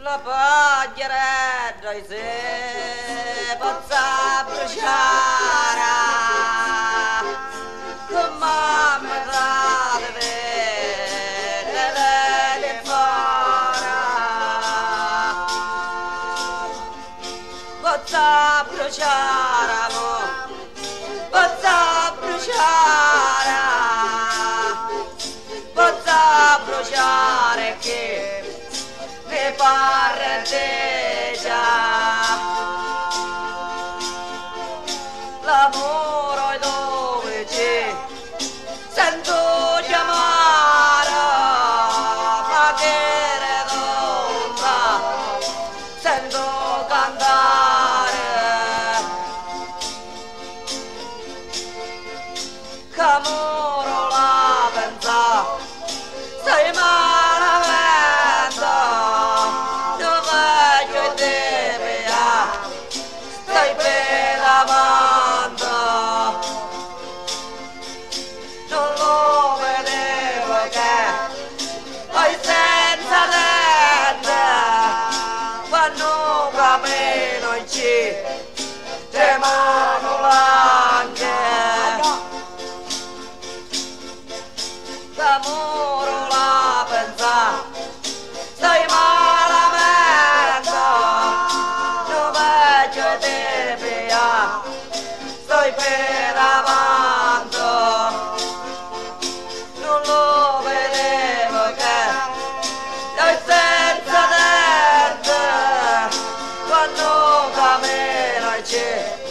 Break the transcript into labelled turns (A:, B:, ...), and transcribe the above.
A: La paglia i se pozza bruciare come mi date vedere le fora. Pozza bruciare bandeja. Lavou che poi senza tenda quando come non ci tremano l'anche d'amore la pensa stai malamente non vedo te pia stai per avanti. 예.